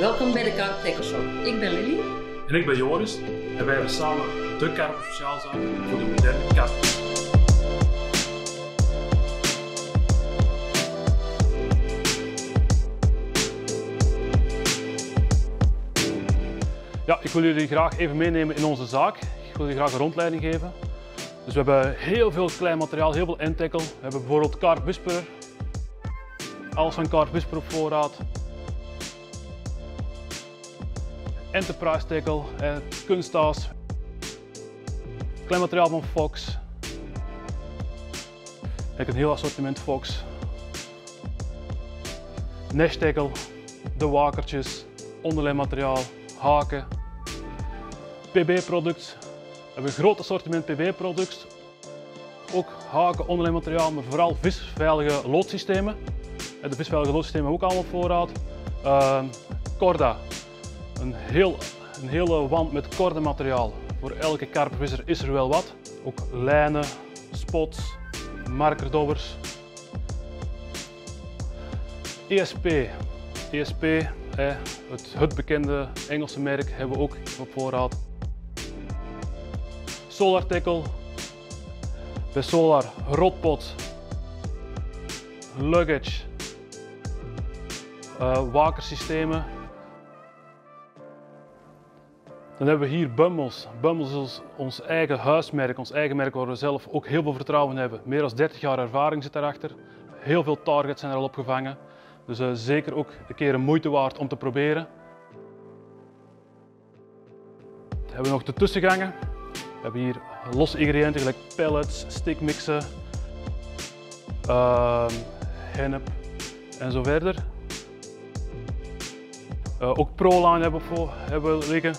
Welkom bij de Kaap Tekkelshop. Ik ben Lily. En ik ben Joris en wij hebben samen de Speciaalzaak voor de moderne karper. Ja, ik wil jullie graag even meenemen in onze zaak. Ik wil jullie graag een rondleiding geven. Dus we hebben heel veel klein materiaal, heel veel intekkel. We hebben bijvoorbeeld Carp Whisperer. Alles van Carp Whisperer op voorraad. Enterprise tackle, eh, kunsttaas. Klein materiaal van Fox. Ik heb een heel assortiment Fox. Nash tackle, de wakertjes, onderlijnmateriaal, haken. PB-products. We hebben een groot assortiment PB-products. Ook haken, onderlijnmateriaal, maar vooral visveilige loodsystemen. De visveilige loodsystemen hebben we ook allemaal voorraad. Uh, Corda, een, heel, een hele wand met materiaal. Voor elke karpervisser is er wel wat. Ook lijnen, spots, markerdobbers. ESP. ESP, het, het bekende Engelse merk, hebben we ook op voorraad. Solar Tackle. Bij Solar rotpot. Luggage. Uh, wakersystemen Dan hebben we hier Bummels. Bummels is ons eigen huismerk, ons eigen merk waar we zelf ook heel veel vertrouwen in hebben. Meer dan 30 jaar ervaring zit daarachter. Heel veel targets zijn er al opgevangen. Dus uh, zeker ook een keer een moeite waard om te proberen. Dan hebben we nog de tussengangen. We hebben hier losse ingrediënten gelijk pellets, stickmixen, uh, hennep en zo verder. Uh, ook ProLine hebben we, hebben we liggen.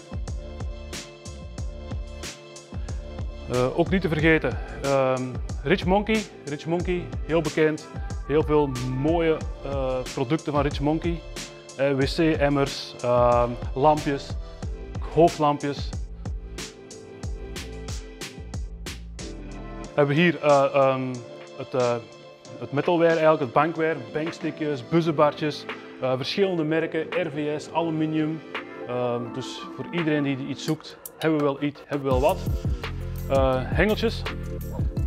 Uh, ook niet te vergeten, um, Rich Monkey. Rich Monkey, heel bekend. Heel veel mooie uh, producten van Rich Monkey. Uh, wc-emmers, ehm, lampjes, hoofdlampjes. We hebben hier um, het, het metalware, eigenlijk het bankware, bankstickjes, buzzenbartjes, verschillende merken, RVS, aluminium. dus voor iedereen die iets zoekt, hebben we wel iets, hebben we wel wat. Uh, hengeltjes.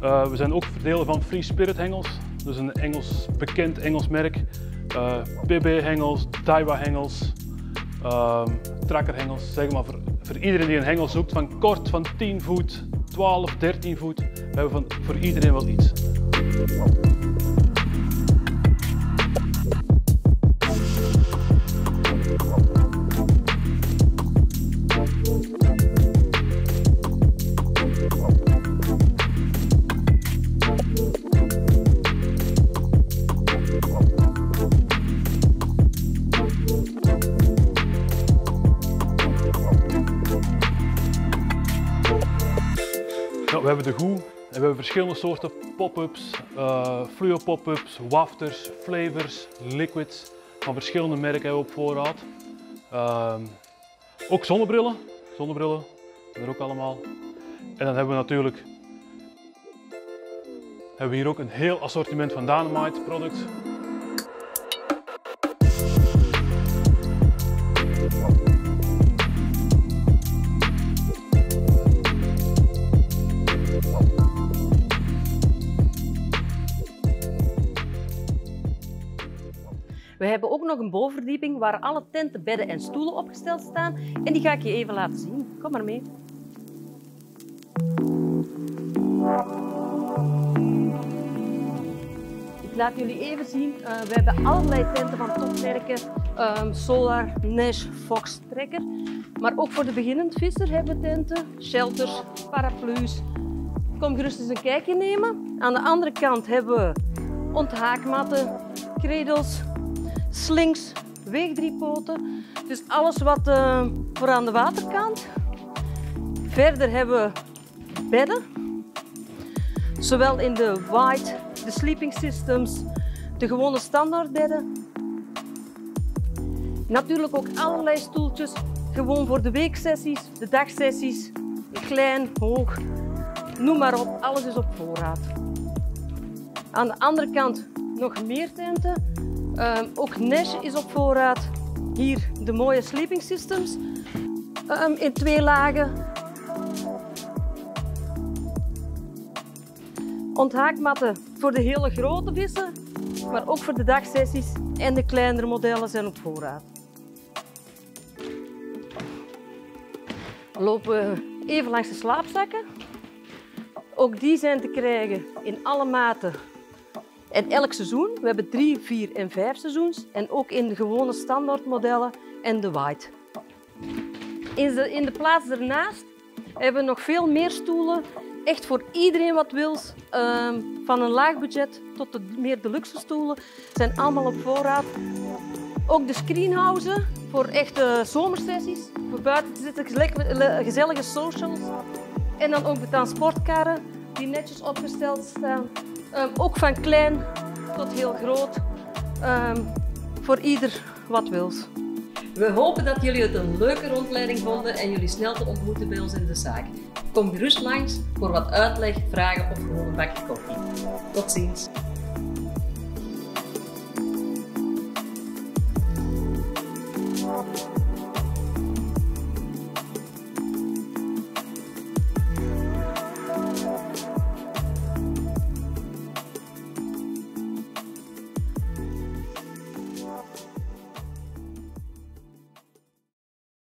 Uh, we zijn ook verdelen van Free Spirit hengels. Dus een Engels, bekend Engels merk. Uh, eh, PB hengels, Daiwa hengels, tracker hengels. Zeg maar voor, voor, iedereen die een hengel zoekt van kort van 10 voet, 12, 13 voet. We hebben van, voor iedereen wel iets. We hebben de goe en we hebben verschillende soorten pop-ups, uh, fluo pop-ups, wafters, flavors, liquids van verschillende merken hebben we op voorraad. Uh, ook zonnebrillen, zonnebrillen zijn er ook allemaal. En dan hebben we natuurlijk hebben we hier ook een heel assortiment van Dynamite products. We hebben ook nog een bovenverdieping waar alle tenten, bedden en stoelen opgesteld staan. En die ga ik je even laten zien. Kom maar mee. Ik laat jullie even zien. Uh, we hebben allerlei tenten van topmerken. Um, Solar, Nash, Fox, Trekker. Maar ook voor de beginnend visser hebben we tenten, shelters, paraplu's. Kom gerust eens een kijkje nemen. Aan de andere kant hebben we onthaakmatten, kredels, slings, weegdriepoten. Dus alles wat uh, voor aan de waterkant. Verder hebben we bedden. Zowel in de white, de sleeping systems, de gewone standaardbedden. Natuurlijk ook allerlei stoeltjes, gewoon voor de weeksessies, de dagsessies, klein, hoog, noem maar op, alles is op voorraad. Aan de andere kant nog meer tenten, Um, ook Nash is op voorraad. Hier de mooie sleeping systems um, in twee lagen. Onthaakmatten voor de hele grote vissen, maar ook voor de dagsessies en de kleinere modellen zijn op voorraad. We lopen even langs de slaapzakken. Ook die zijn te krijgen in alle maten en elk seizoen. We hebben drie, vier en vijf seizoens. En ook in de gewone standaardmodellen en de white. In de, in de plaats ernaast hebben we nog veel meer stoelen. Echt voor iedereen wat wil. Um, van een laag budget tot de meer deluxe stoelen. Zijn allemaal op voorraad. Ook de screenhousen voor echte zomersessies. Voor buiten te zitten, gezellige socials. En dan ook de transportkarren die netjes opgesteld staan. Um, ook van klein tot heel groot. Um, voor ieder wat wils. We hopen dat jullie het een leuke rondleiding vonden en jullie snel te ontmoeten bij ons in de zaak. Kom gerust langs voor wat uitleg, vragen of gewoon een bakje koffie. Tot ziens!